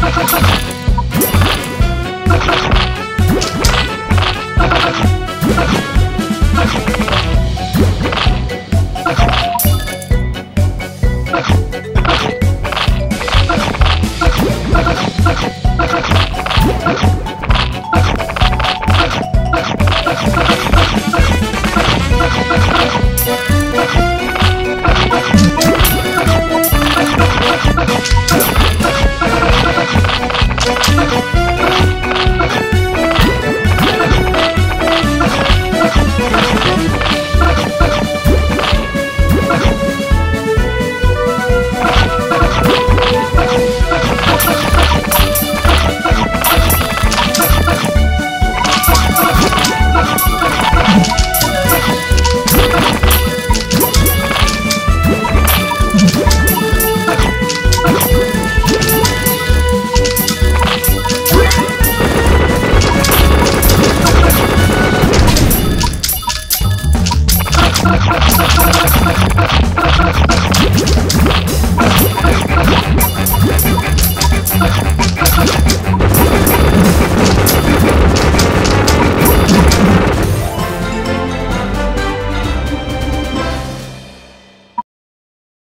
快快快